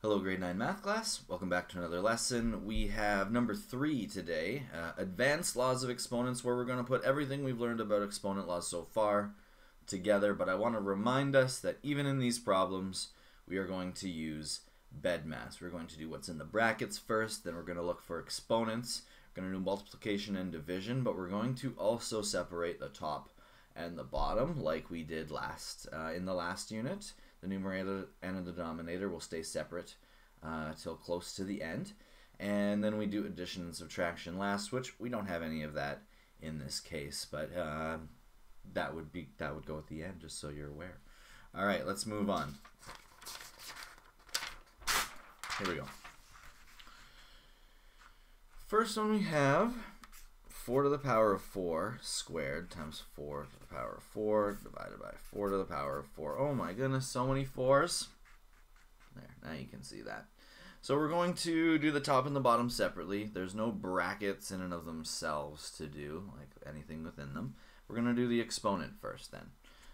Hello, grade 9 math class. Welcome back to another lesson. We have number 3 today, uh, Advanced Laws of Exponents, where we're going to put everything we've learned about exponent laws so far together. But I want to remind us that even in these problems, we are going to use BEDMAS. We're going to do what's in the brackets first, then we're going to look for exponents. We're going to do multiplication and division, but we're going to also separate the top and the bottom like we did last uh, in the last unit. The numerator and the denominator will stay separate uh, till close to the end. And then we do addition and subtraction last, which we don't have any of that in this case, but uh, that would be that would go at the end, just so you're aware. All right, let's move on. Here we go. First one we have 4 to the power of 4 squared times 4 to the power of 4 divided by 4 to the power of 4. Oh my goodness, so many 4s. There, now you can see that. So we're going to do the top and the bottom separately. There's no brackets in and of themselves to do, like anything within them. We're going to do the exponent first then.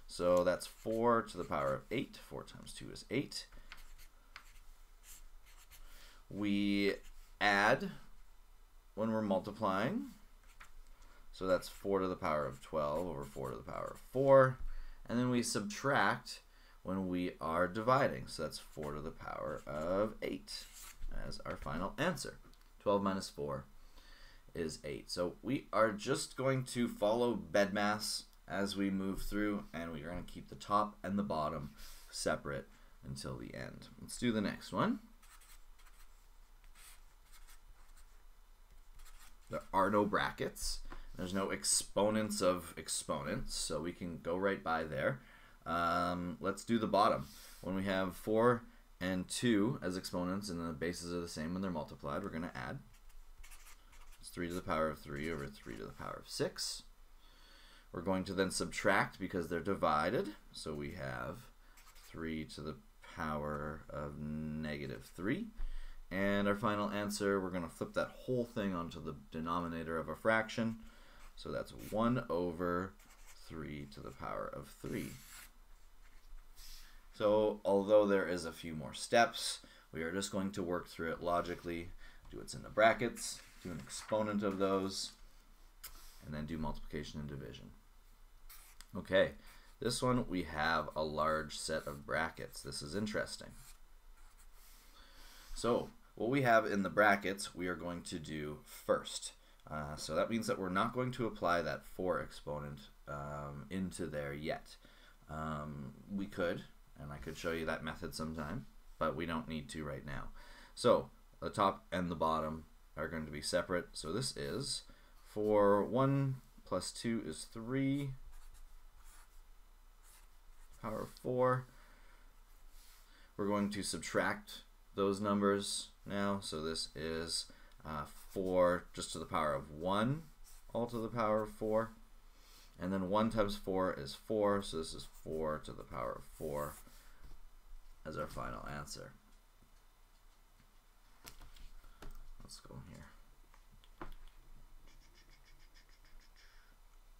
So that's 4 to the power of 8. 4 times 2 is 8. We add when we're multiplying. So that's 4 to the power of 12 over 4 to the power of 4. And then we subtract when we are dividing. So that's 4 to the power of 8 as our final answer. 12 minus 4 is 8. So we are just going to follow BEDMAS as we move through, and we are going to keep the top and the bottom separate until the end. Let's do the next one. There are no brackets. There's no exponents of exponents, so we can go right by there. Um, let's do the bottom. When we have 4 and 2 as exponents and the bases are the same when they're multiplied, we're going to add. It's 3 to the power of 3 over 3 to the power of 6. We're going to then subtract because they're divided. So we have 3 to the power of negative 3. And our final answer, we're going to flip that whole thing onto the denominator of a fraction. So that's 1 over 3 to the power of 3. So although there is a few more steps, we are just going to work through it logically, do what's in the brackets, do an exponent of those, and then do multiplication and division. Okay, this one we have a large set of brackets. This is interesting. So what we have in the brackets we are going to do first. Uh, so that means that we're not going to apply that 4 exponent um, into there yet. Um, we could, and I could show you that method sometime, but we don't need to right now. So the top and the bottom are going to be separate. So this is for 1 plus 2 is 3, power of 4. We're going to subtract those numbers now. So this is uh, 4 just to the power of 1, all to the power of 4. And then 1 times 4 is 4, so this is 4 to the power of 4 as our final answer. Let's go here.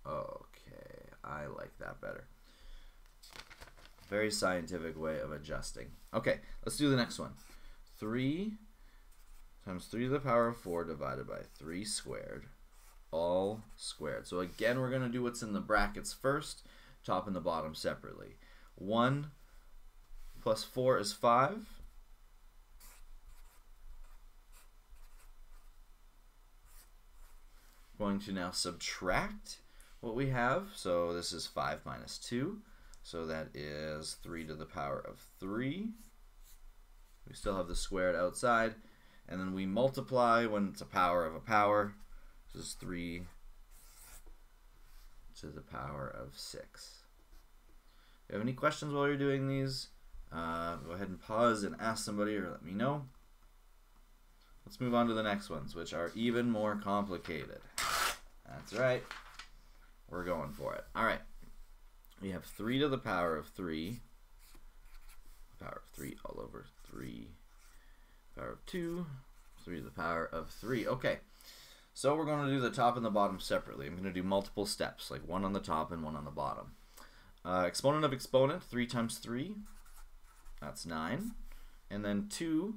Okay, I like that better. Very scientific way of adjusting. Okay, let's do the next one. 3 times 3 to the power of 4 divided by 3 squared, all squared. So again, we're going to do what's in the brackets first, top and the bottom separately. 1 plus 4 is 5. Going to now subtract what we have. So this is 5 minus 2. So that is 3 to the power of 3. We still have the squared outside. And then we multiply when it's a power of a power. This is 3 to the power of 6. If you have any questions while you're doing these, uh, go ahead and pause and ask somebody or let me know. Let's move on to the next ones, which are even more complicated. That's right. We're going for it. All right. We have 3 to the power of 3. Power of 3 all over 3 power of 2, 3 to the power of 3. Okay, so we're going to do the top and the bottom separately. I'm going to do multiple steps, like one on the top and one on the bottom. Uh, exponent of exponent, 3 times 3, that's 9. And then 2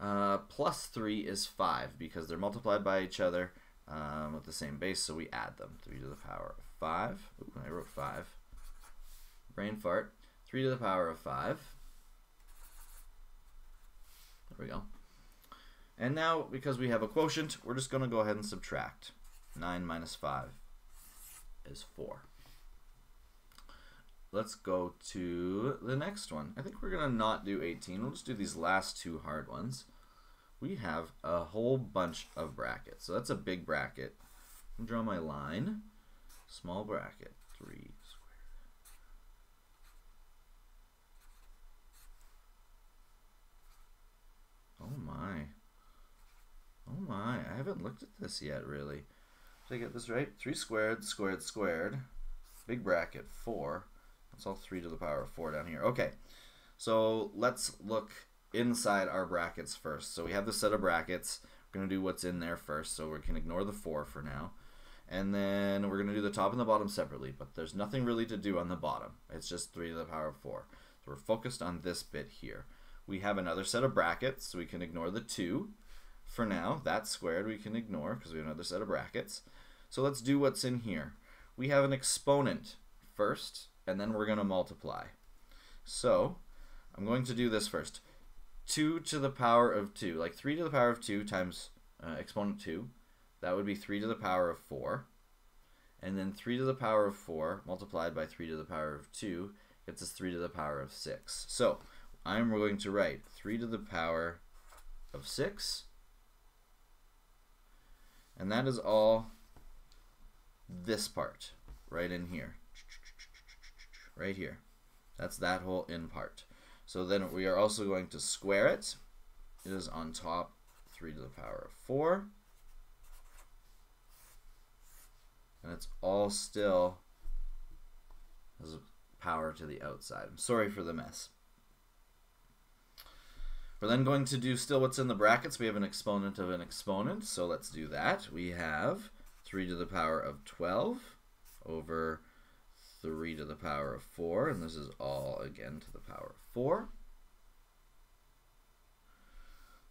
uh, plus 3 is 5 because they're multiplied by each other um, with the same base, so we add them. 3 to the power of 5. Ooh, I wrote 5. Brain fart. 3 to the power of 5. There we go. And now, because we have a quotient, we're just going to go ahead and subtract. 9 minus 5 is 4. Let's go to the next one. I think we're going to not do 18. We'll just do these last two hard ones. We have a whole bunch of brackets. So that's a big bracket. draw my line. Small bracket. 3 squared. Oh my. Oh my, I haven't looked at this yet, really. Did I get this right? 3 squared, squared, squared. Big bracket, 4. That's all 3 to the power of 4 down here. Okay, so let's look inside our brackets first. So we have this set of brackets. We're going to do what's in there first, so we can ignore the 4 for now. And then we're going to do the top and the bottom separately, but there's nothing really to do on the bottom. It's just 3 to the power of 4. So we're focused on this bit here. We have another set of brackets, so we can ignore the 2 for now. That squared we can ignore because we have another set of brackets. So let's do what's in here. We have an exponent first, and then we're going to multiply. So I'm going to do this first. 2 to the power of 2, like 3 to the power of 2 times uh, exponent 2, that would be 3 to the power of 4. And then 3 to the power of 4 multiplied by 3 to the power of 2 gets us 3 to the power of 6. So I'm going to write 3 to the power of 6 and that is all this part right in here. Right here. That's that whole in part. So then we are also going to square it. It is on top 3 to the power of 4. And it's all still has power to the outside. I'm sorry for the mess. We're then going to do still what's in the brackets. We have an exponent of an exponent, so let's do that. We have 3 to the power of 12 over 3 to the power of 4, and this is all, again, to the power of 4.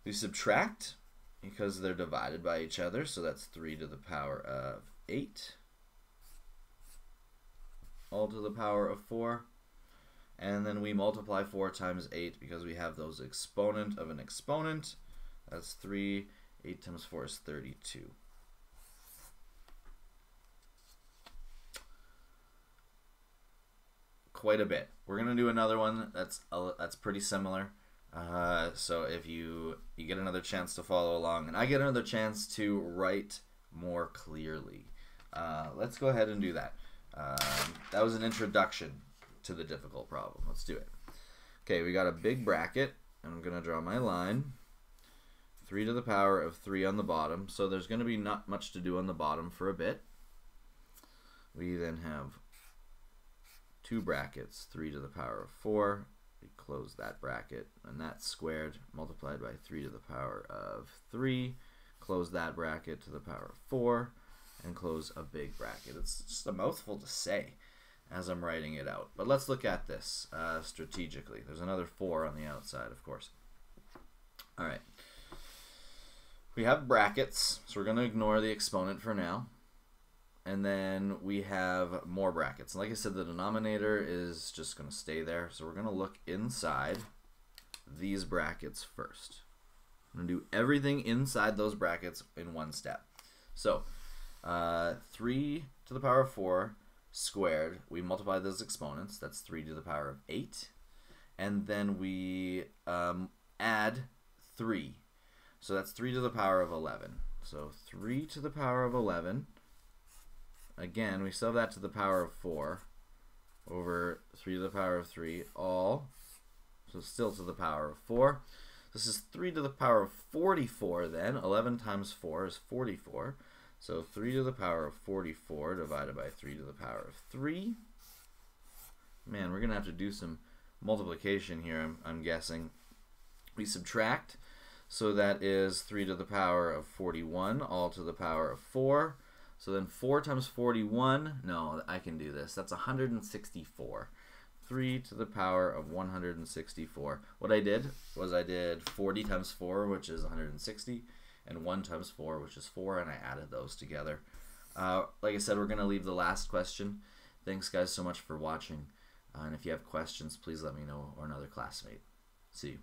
We subtract because they're divided by each other, so that's 3 to the power of 8, all to the power of 4 and then we multiply 4 times 8 because we have those exponent of an exponent. That's 3. 8 times 4 is 32. Quite a bit. We're going to do another one that's a, that's pretty similar. Uh, so if you you get another chance to follow along, and I get another chance to write more clearly, uh, let's go ahead and do that. Um, that was an introduction to the difficult problem. Let's do it. Okay, we got a big bracket. And I'm going to draw my line. 3 to the power of 3 on the bottom. So there's going to be not much to do on the bottom for a bit. We then have two brackets. 3 to the power of 4. We close that bracket. And that's squared multiplied by 3 to the power of 3. Close that bracket to the power of 4. And close a big bracket. It's just a mouthful to say as I'm writing it out. But let's look at this uh, strategically. There's another 4 on the outside, of course. All right. We have brackets, so we're going to ignore the exponent for now. And then we have more brackets. And like I said, the denominator is just going to stay there. So we're going to look inside these brackets first. I'm going to do everything inside those brackets in one step. So uh, 3 to the power of 4 squared. We multiply those exponents. That's 3 to the power of 8. And then we um, add 3. So that's 3 to the power of 11. So 3 to the power of 11. Again, we have that to the power of 4 over 3 to the power of 3, all. So still to the power of 4. This is 3 to the power of 44 then. 11 times 4 is 44. So 3 to the power of 44 divided by 3 to the power of 3. Man, we're going to have to do some multiplication here, I'm, I'm guessing. We subtract, so that is 3 to the power of 41, all to the power of 4. So then 4 times 41, no, I can do this. That's 164. 3 to the power of 164. What I did was I did 40 times 4, which is 160, and 1 times 4, which is 4, and I added those together. Uh, like I said, we're going to leave the last question. Thanks, guys, so much for watching. Uh, and if you have questions, please let me know or another classmate. See you.